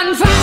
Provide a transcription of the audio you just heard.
on fire.